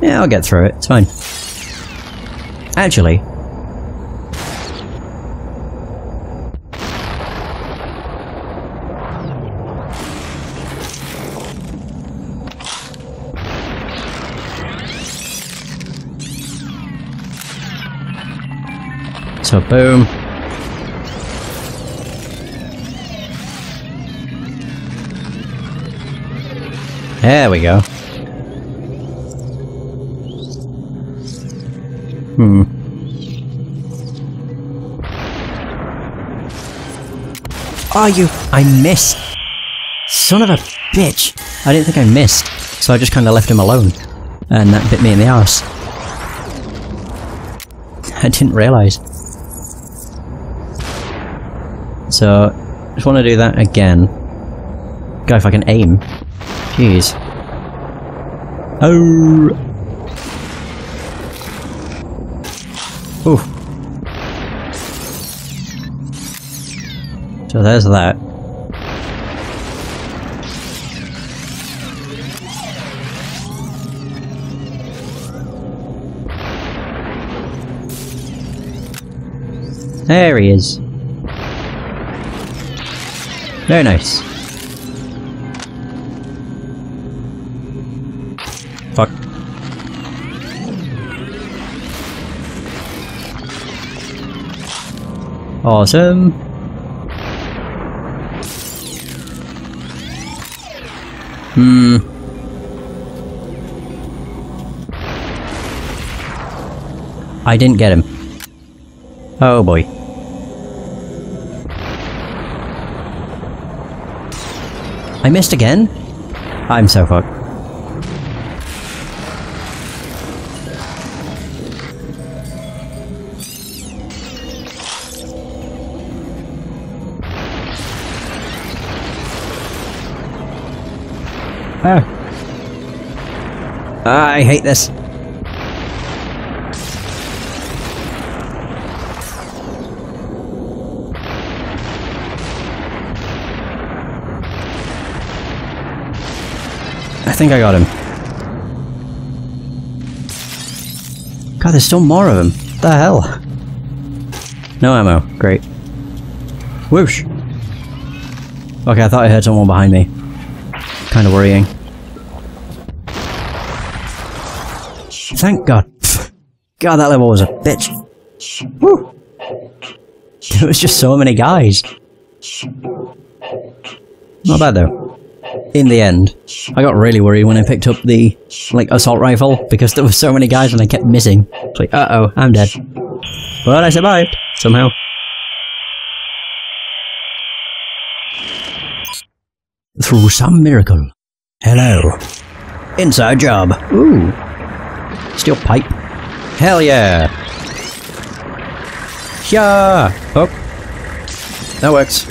Yeah, I'll get through it. It's fine. Actually... So boom. There we go. Hmm. Are you? I missed! Son of a bitch! I didn't think I missed, so I just kind of left him alone. And that bit me in the arse. I didn't realise. So, just want to do that again. Go if I can aim. Jeez. Oh. So there's that. There he is. Very nice. Fuck. Awesome. Hmm. I didn't get him. Oh boy. I missed again? I'm so fucked. Ah. I hate this. I think I got him. God, there's still more of him. What the hell? No ammo. Great. Whoosh! Okay, I thought I heard someone behind me. Kind of worrying. Thank God. God, that level was a bitch. Woo! There was just so many guys. Not bad though. In the end, I got really worried when I picked up the, like, assault rifle, because there were so many guys and I kept missing. It's like, uh-oh, I'm dead. But I survived, somehow. Through some miracle. Hello. Inside job. Ooh. Steel pipe. Hell yeah. Yeah. Oh. That works.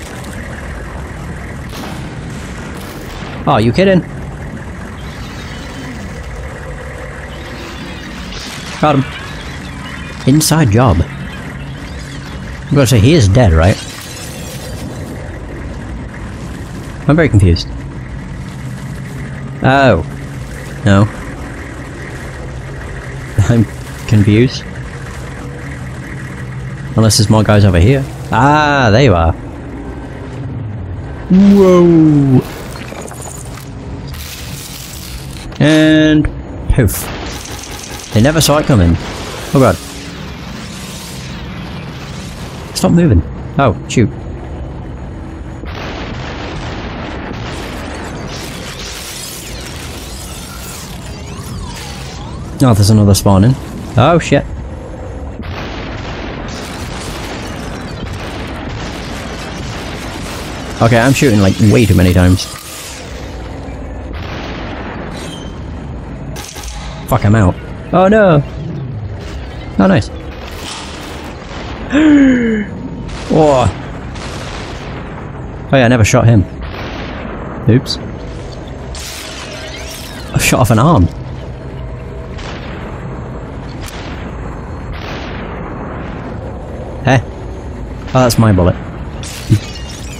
Oh, you kidding? Got him. Inside job. I'm gonna say he is dead, right? I'm very confused. Oh. No. I'm confused. Unless there's more guys over here. Ah, there you are. Whoa! And poof. They never saw it coming. Oh god. Stop moving. Oh, shoot. Oh, there's another spawning. Oh shit. Okay, I'm shooting like way too many times. Fuck, I'm out. Oh no! Oh, nice. oh. Oh yeah, I never shot him. Oops. I shot off an arm. Oh, that's my bullet.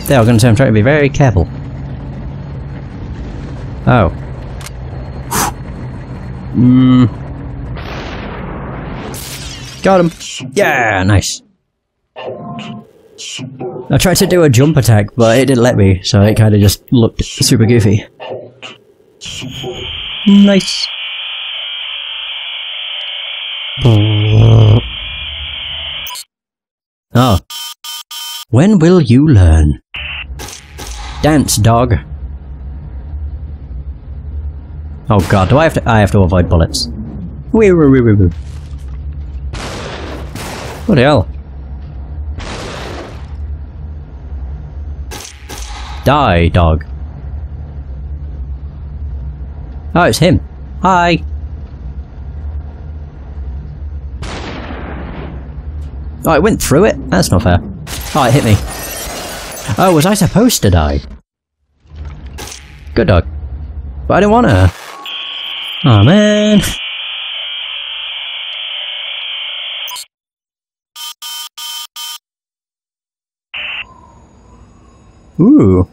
There, I was going to I'm trying to be very careful. Oh. Hmm. Got him. Yeah, nice. I tried to do a jump attack, but it didn't let me, so it kind of just looked super goofy. Nice. Oh. When will you learn? Dance, dog. Oh god, do I have to- I have to avoid bullets. Wee wee wee wee wee. What the hell? Die, dog. Oh, it's him. Hi. Oh, it went through it? That's not fair. Oh, it hit me. Oh, was I supposed to die? Good dog. But I didn't want to. Oh man. Ooh.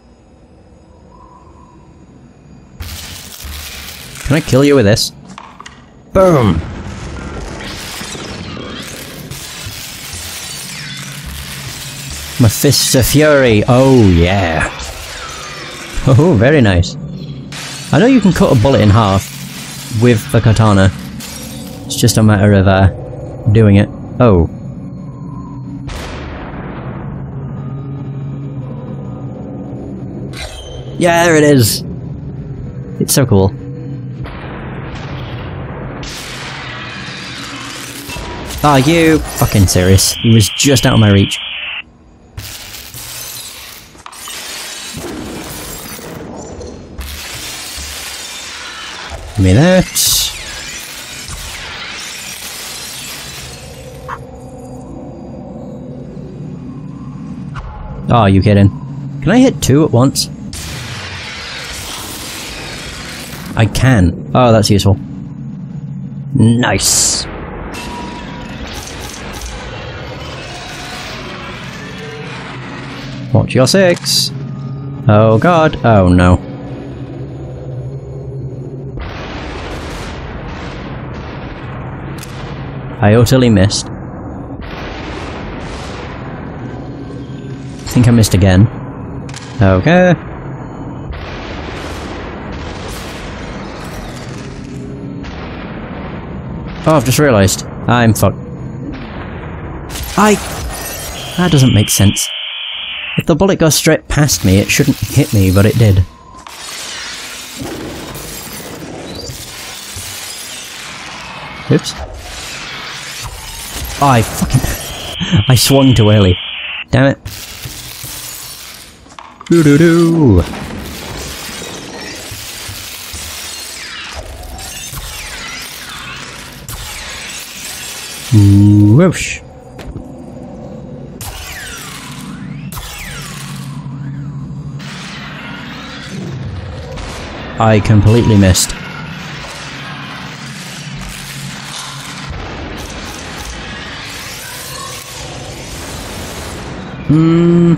Can I kill you with this? Boom! My fists of fury. Oh yeah. Oh, very nice. I know you can cut a bullet in half with the katana. It's just a matter of uh, doing it. Oh. Yeah, there it is. It's so cool. Are you fucking serious? He was just out of my reach. Me that. Oh, are you kidding? Can I hit two at once? I can. Oh, that's useful. Nice. Watch your six. Oh god. Oh no. I utterly missed. I think I missed again. Okay. Oh, I've just realised. I'm fucked. I... That doesn't make sense. If the bullet goes straight past me, it shouldn't hit me, but it did. Oops. Oh, I fucking... I swung too early. Damn it. Doo doo doo! Whoosh. I completely missed. Hmm.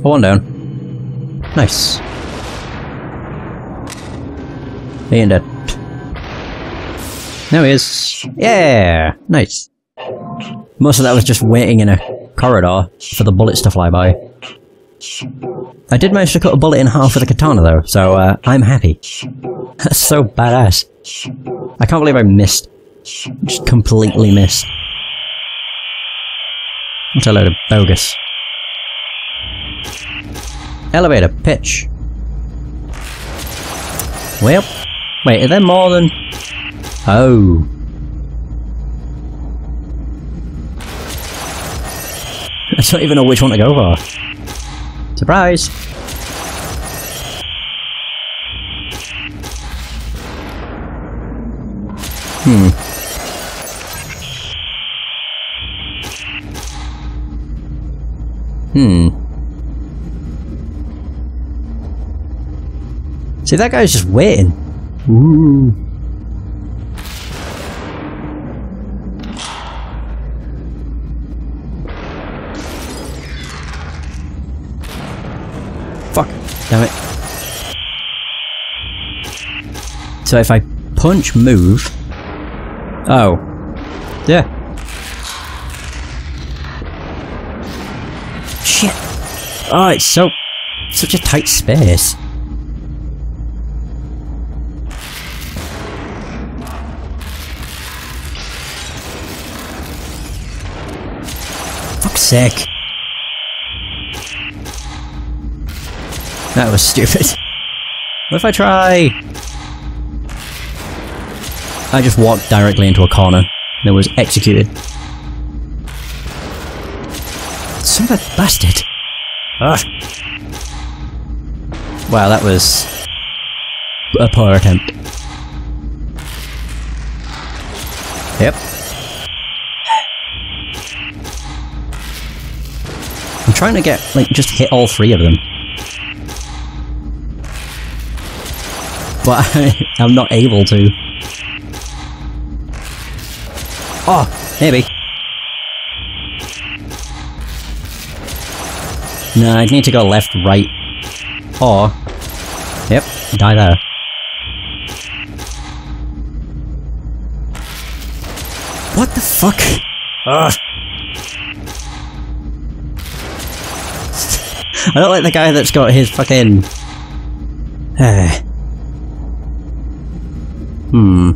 One down. Nice. Ain't dead. There he is. Yeah! Nice. Most of that was just waiting in a corridor for the bullets to fly by. I did manage to cut a bullet in half with a katana though, so uh, I'm happy. That's so badass. I can't believe I missed. Just completely missed. What a load of bogus. Elevator, pitch. Well, wait, are there more than... Oh. I don't even know which one to go for. Surprise! Hmm. Hmm. See, that guy's just waiting. Ooh. Damn it. So if I punch move... Oh. Yeah. Shit. Oh, it's so... such a tight space. Fuck's sake. That was stupid. What if I try... I just walked directly into a corner and it was executed. Son of a bastard! Ugh. Wow, that was... a poor attempt. Yep. I'm trying to get, like, just hit all three of them. But I, am not able to. Oh, maybe. No, I need to go left, right, or... Yep, die there. What the fuck? Ugh. I don't like the guy that's got his fucking... Eh. Hmm.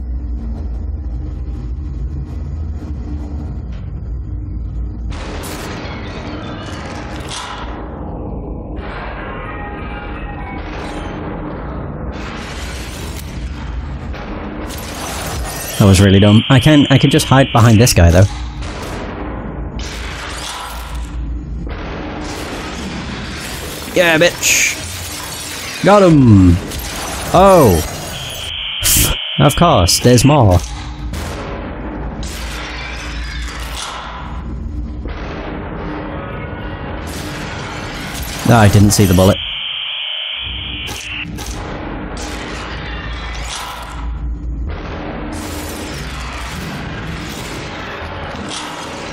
That was really dumb. I can I can just hide behind this guy though. Yeah, bitch! Got him! Oh! Of course, there's more. No, I didn't see the bullet.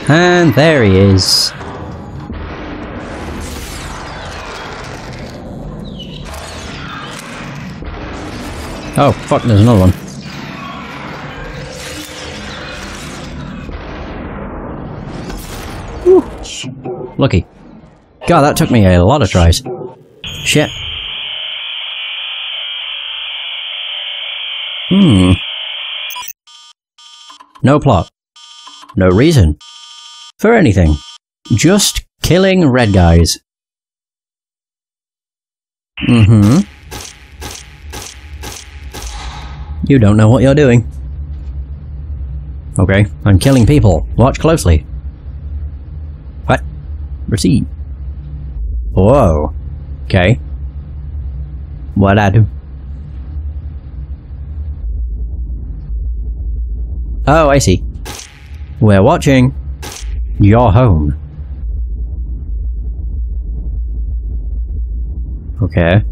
And there he is. Oh, fuck, there's another one. Lucky. God, that took me a lot of tries. Shit. Hmm. No plot. No reason. For anything. Just killing red guys. Mm-hmm. You don't know what you're doing. Okay, I'm killing people. Watch closely. Proceed. Whoa. Okay. What I do? Oh, I see. We're watching. You're home. Okay.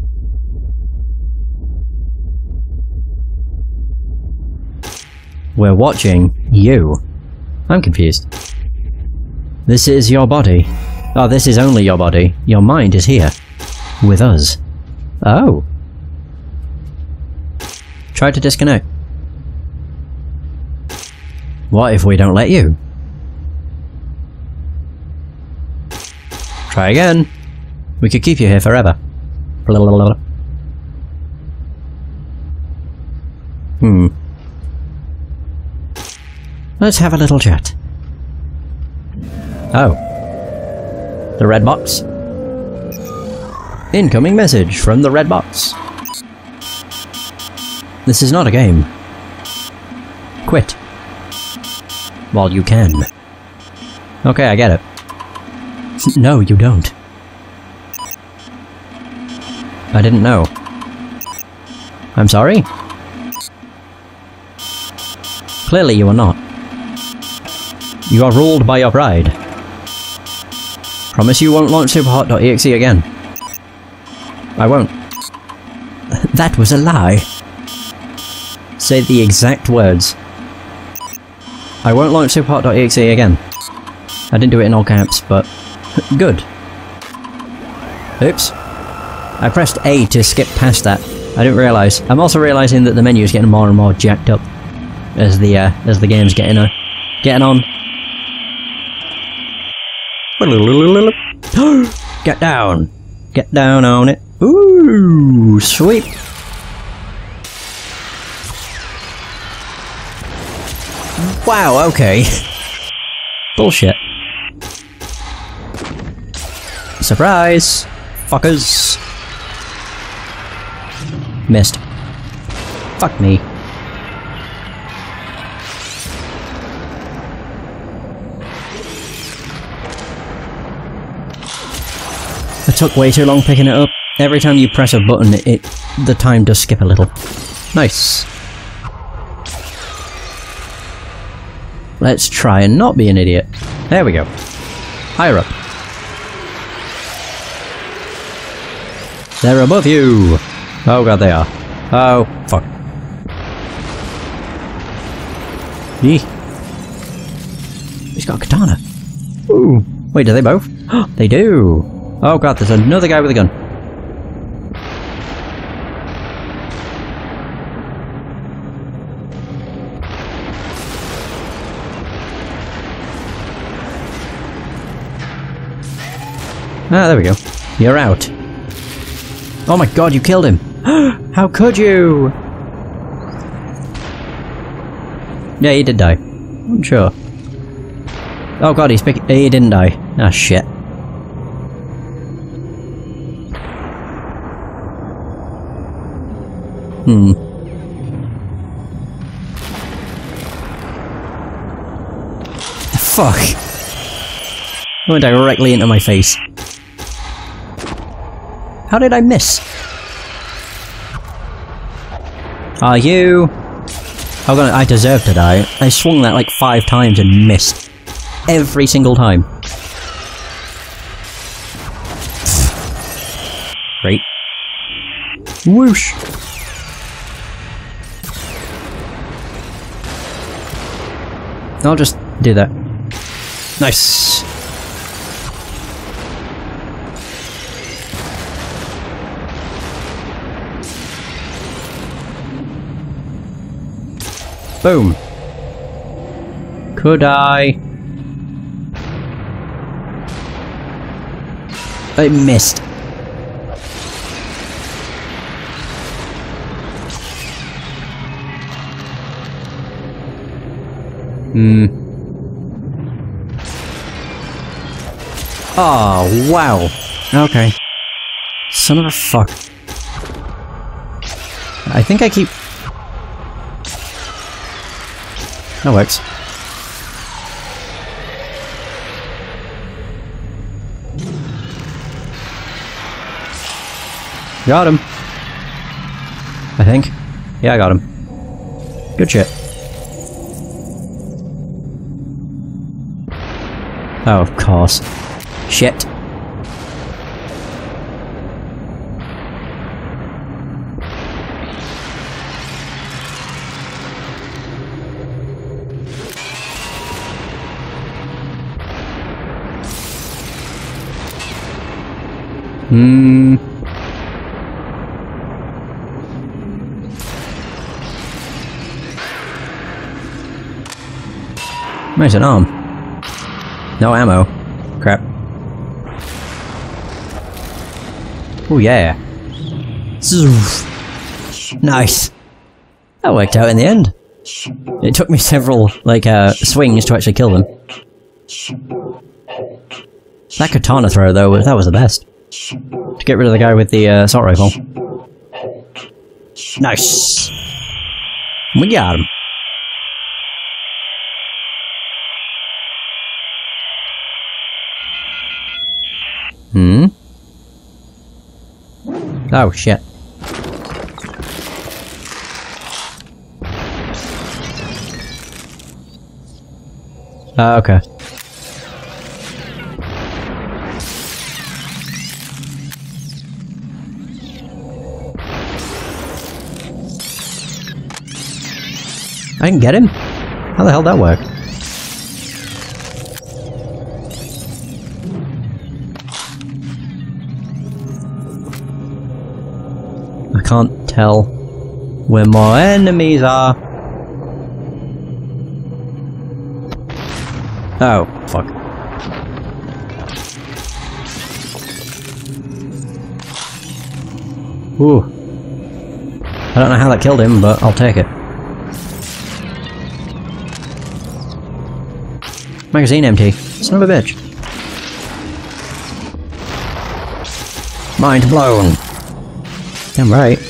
We're watching you. I'm confused. This is your body. Oh, this is only your body. Your mind is here. With us. Oh. Try to disconnect. What if we don't let you? Try again. We could keep you here forever. Hmm. Let's have a little chat. Oh. The red box. Incoming message from the red box. This is not a game. Quit. While you can. Okay, I get it. No, you don't. I didn't know. I'm sorry? Clearly you are not. You are ruled by your pride. Promise you won't launch superhot.exe again. I won't. that was a lie. Say the exact words. I won't launch superhot.exe again. I didn't do it in all caps, but good. Oops. I pressed A to skip past that. I didn't realise. I'm also realising that the menu is getting more and more jacked up as the uh, as the game's getting uh, getting on. Get down! Get down on it. Ooh, sweet. Wow, okay. Bullshit. Surprise! Fuckers! Missed. Fuck me. I took way too long picking it up. Every time you press a button, it, it the time does skip a little. Nice. Let's try and not be an idiot. There we go. Higher up. They're above you! Oh god, they are. Oh, fuck. Yee. He's got a katana. Ooh. Wait, do they both? they do! Oh god, there's another guy with a gun. Ah, there we go. You're out. Oh my god, you killed him! How could you? Yeah, he did die. I'm sure. Oh god, he's pick- he didn't die. Ah, shit. Hmm. Fuck. Went directly into my face. How did I miss? Are you? I'm gonna- I deserve to die. I swung that like five times and missed. Every single time. Great. Whoosh! I'll just do that. Nice! Boom. Could I? I missed. Hmm. Oh, wow. Okay. Son of a fuck. I think I keep... That works. Got him. I think. Yeah, I got him. Good shit. Oh, of course. Shit. Hmm. Where's an arm? No ammo. Crap. Oh yeah. Nice. That worked out in the end. It took me several, like, uh, swings to actually kill them. That katana throw, though, that was the best. To get rid of the guy with the uh, assault rifle. Nice. We got him. Hmm? Oh, shit. Uh, okay. I didn't get him? How the hell that work? Can't tell where my enemies are. Oh, fuck. Ooh. I don't know how that killed him, but I'll take it. Magazine empty. Son of a bitch. Mind blown. Damn right.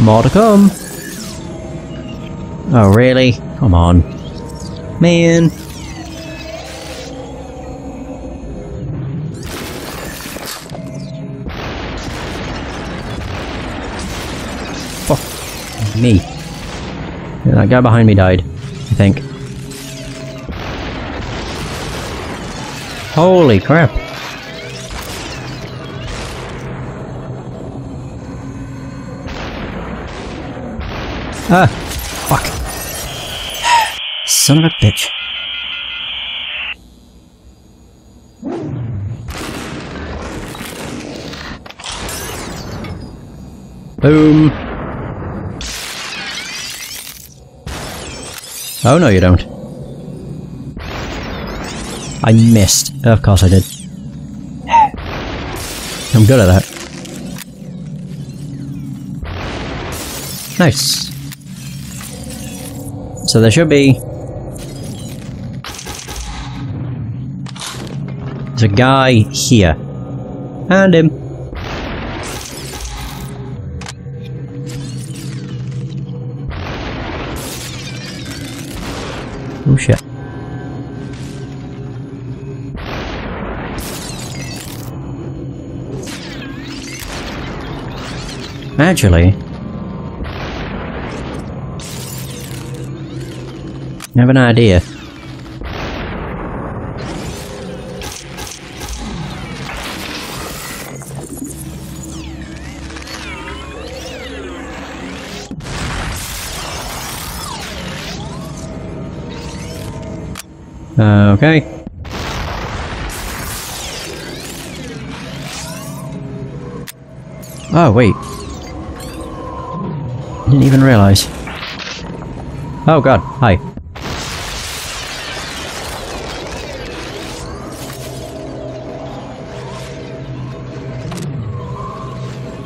More to come. Oh, really? Come on. Man. Fuck me. Yeah, that guy behind me died, I think. Holy crap. Fuck. Son of a bitch. Boom. Oh, no you don't. I missed. Oh, of course I did. I'm good at that. Nice. So there should be... There's a guy here. And him. Oh shit. Actually... I have an idea. Uh, okay. Oh, wait. Didn't even realize. Oh god, hi.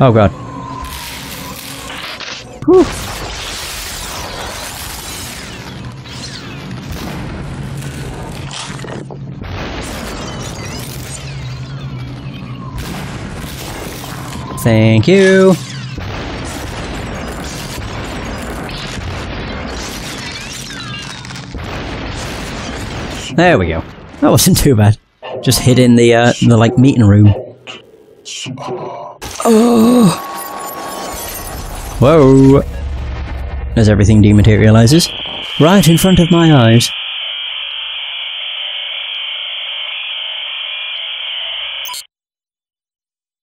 Oh god. Whew. Thank you. There we go. That wasn't too bad. Just hid in the, uh, the, like, meeting room. Oh! Whoa! As everything dematerializes. Right in front of my eyes.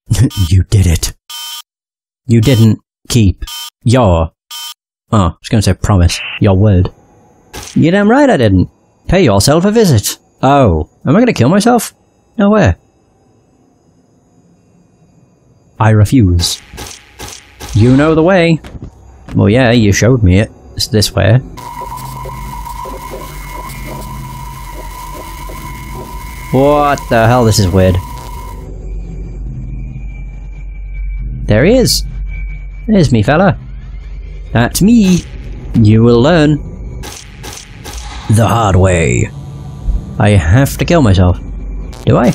you did it. You didn't keep your... Oh, I was going to say promise. Your word. You damn right I didn't. Pay yourself a visit. Oh, am I going to kill myself? No way. I refuse. You know the way. Well, yeah, you showed me it. It's this way. What the hell? This is weird. There he is. There's me fella. That's me. You will learn. The hard way. I have to kill myself. Do I?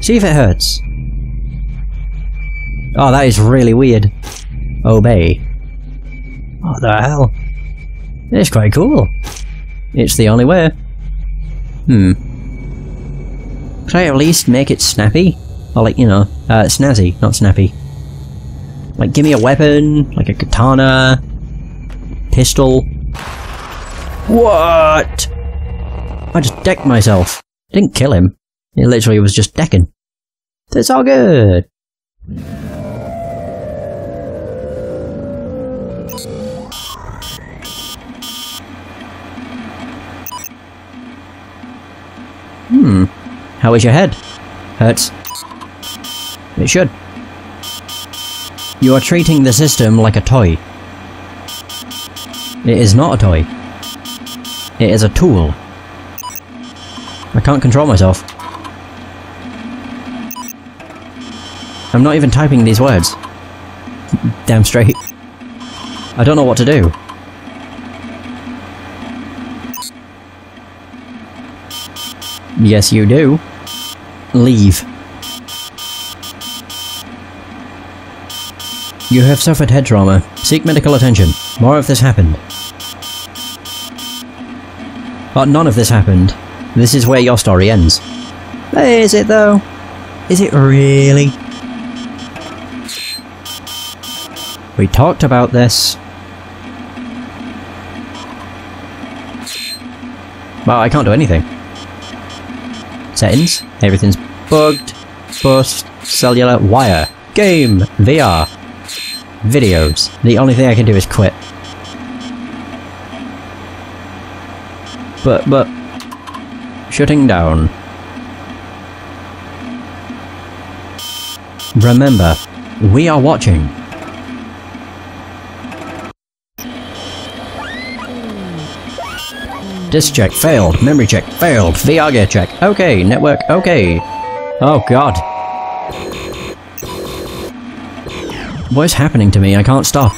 See if it hurts. Oh, that is really weird. Obey. What the hell? It's quite cool. It's the only way. Hmm. Can I at least make it snappy? Or like, you know, uh, snazzy, not snappy. Like, give me a weapon, like a katana, pistol. What? I just decked myself. Didn't kill him. It literally was just decking. It's all good. Hmm. How is your head? Hurts. It should. You are treating the system like a toy. It is not a toy. It is a tool. I can't control myself. I'm not even typing these words. Damn straight. I don't know what to do. Yes, you do. Leave. You have suffered head trauma. Seek medical attention. More of this happened. But none of this happened. This is where your story ends. Is it though? Is it really? We talked about this. Well, I can't do anything. Settings. Everything's bugged. Bust. Cellular. Wire. Game. VR. Videos. The only thing I can do is quit. But, but... Shutting down. Remember, we are watching. Disk check failed. Memory check failed. VR gear check. Okay. Network. Okay. Oh god. What is happening to me? I can't stop.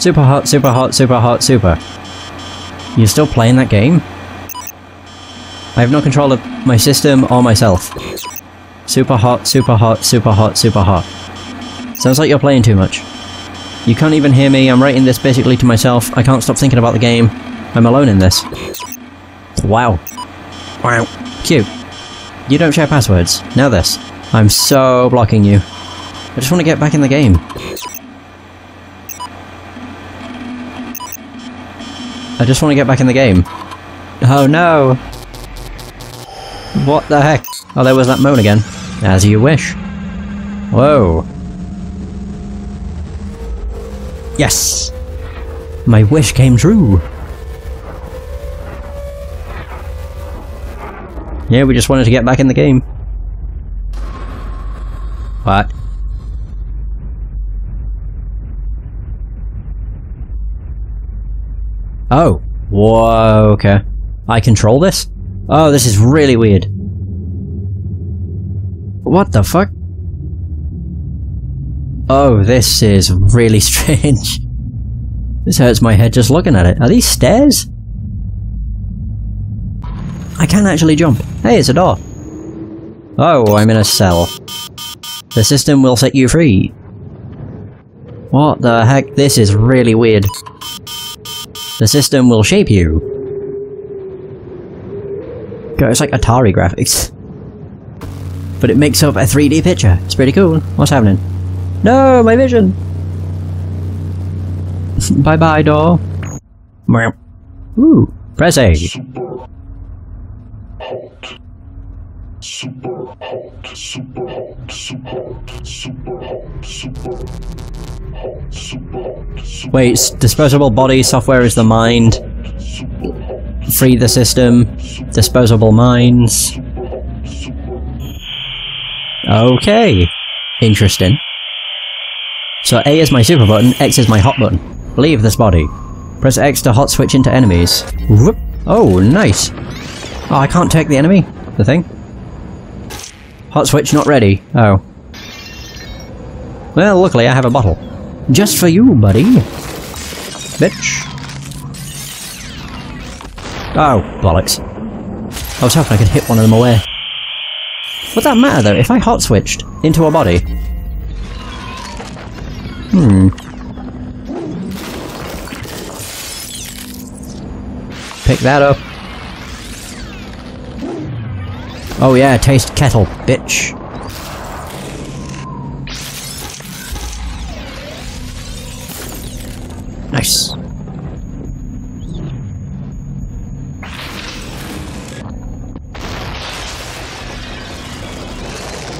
Super hot, super hot, super hot, super. You're still playing that game? I have no control of my system or myself. Super hot, super hot, super hot, super hot. Sounds like you're playing too much. You can't even hear me, I'm writing this basically to myself, I can't stop thinking about the game. I'm alone in this. Wow. Wow. Cute. You don't share passwords. Now this. I'm so blocking you. I just want to get back in the game. I just want to get back in the game. Oh no! What the heck? Oh, there was that moan again. As you wish. Whoa. Yes! My wish came true! Yeah, we just wanted to get back in the game. What? Oh. Whoa, okay. I control this? Oh, this is really weird. What the fuck? Oh, this is really strange. This hurts my head just looking at it. Are these stairs? I can actually jump. Hey, it's a door. Oh, I'm in a cell. The system will set you free. What the heck? This is really weird. The system will shape you. God, it's like Atari graphics. But it makes up a 3D picture. It's pretty cool. What's happening? No, my vision! bye bye, door. Ooh, press A. Super hot, super hot, super hot, super hot, super hot, super hot, Wait, disposable body software is the mind. Free the system. Disposable minds. Okay. Interesting. So A is my super button, X is my hot button. Leave this body. Press X to hot switch into enemies. Whoop. Oh, nice. Oh, I can't take the enemy? The thing? Hot switch not ready. Oh. Well, luckily I have a bottle. Just for you, buddy. Bitch. Oh, bollocks. I was hoping I could hit one of them away. Would that matter though, if I hot switched into a body? Hmm. Pick that up. Oh yeah, taste kettle, bitch. Nice.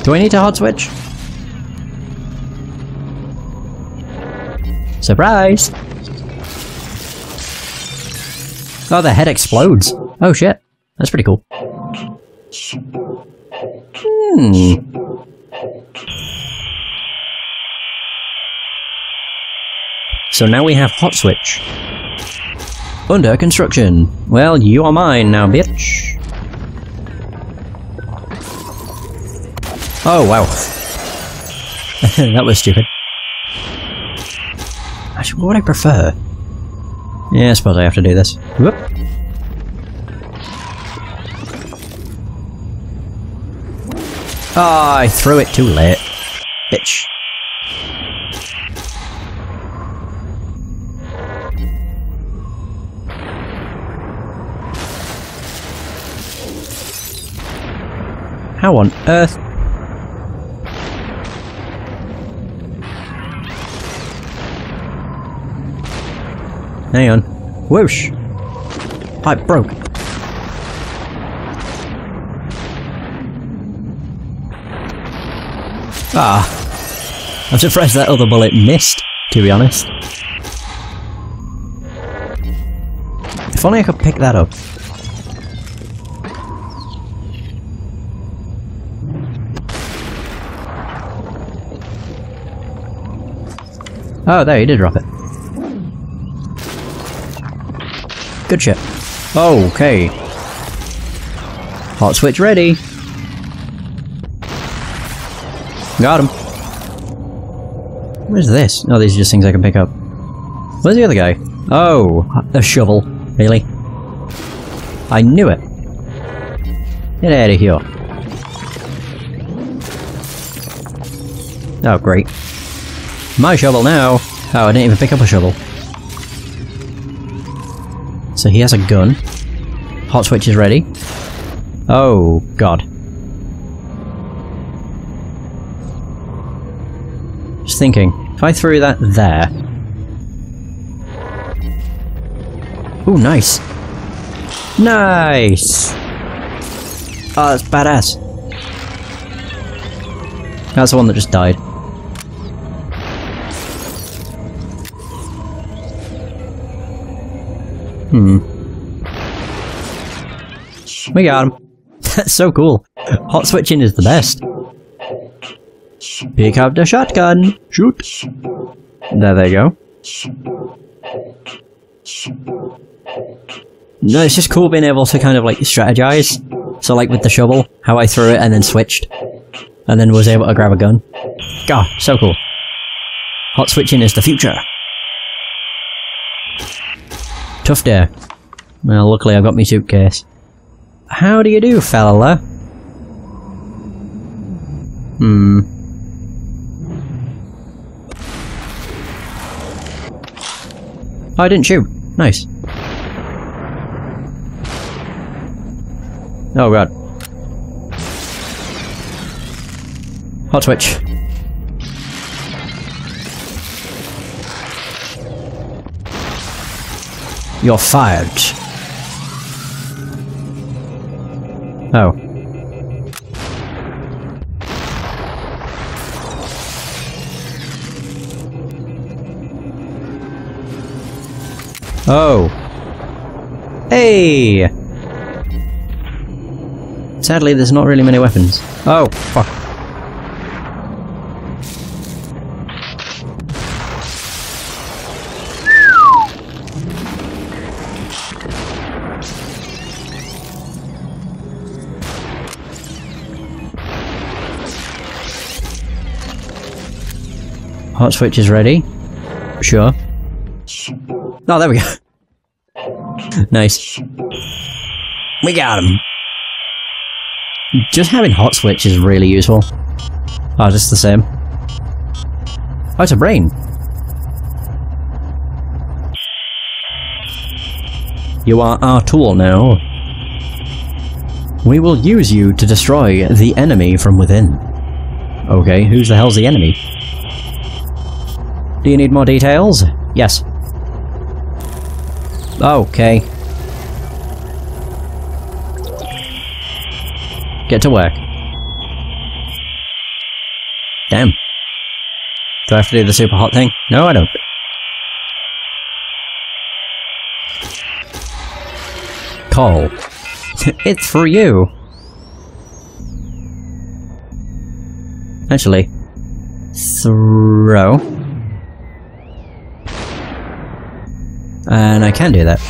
Do I need to hot switch? Surprise! Oh, the head explodes. Oh shit. That's pretty cool. Hmm. So now we have hot switch. Under construction. Well, you are mine now, bitch. Oh, wow. that was stupid. Actually, what would I prefer? Yeah, I suppose I have to do this. Whoop. Oh, I threw it too late. Bitch. How on earth? Hang on. Whoosh! Pipe broke. Ah. I'm surprised that other bullet missed, to be honest. If only I could pick that up. Oh, there, he did drop it. Good shit. Okay. Hot switch ready. Got him. What is this? Oh, these are just things I can pick up. Where's the other guy? Oh, a shovel. Really? I knew it. Get out of here. Oh, great. My shovel now! Oh, I didn't even pick up a shovel. So he has a gun. Hot switch is ready. Oh, God. Just thinking, if I threw that there... Ooh, nice! Nice! Oh, that's badass. That's the one that just died. Hmm. We got him. That's so cool. Hot switching is the best. Pick up the shotgun. Shoot. There they go. No, it's just cool being able to kind of like strategize. So like with the shovel, how I threw it and then switched. And then was able to grab a gun. God, so cool. Hot switching is the future. Tough day. Well, luckily I've got my suitcase. How do you do, fella? Hmm. Oh, I didn't shoot. Nice. Oh god. Hot switch. You're fired. Oh. Oh. Hey! Sadly, there's not really many weapons. Oh, fuck. Hot switch is ready. Sure. Oh, there we go. nice. We got him. Just having hot switch is really useful. Oh, just the same. Oh, it's a brain. You are our tool now. We will use you to destroy the enemy from within. Okay, who's the hell's the enemy? Do you need more details? Yes. Okay. Get to work. Damn. Do I have to do the super hot thing? No, I don't. Call. it's for you. Actually, throw. And I can do that.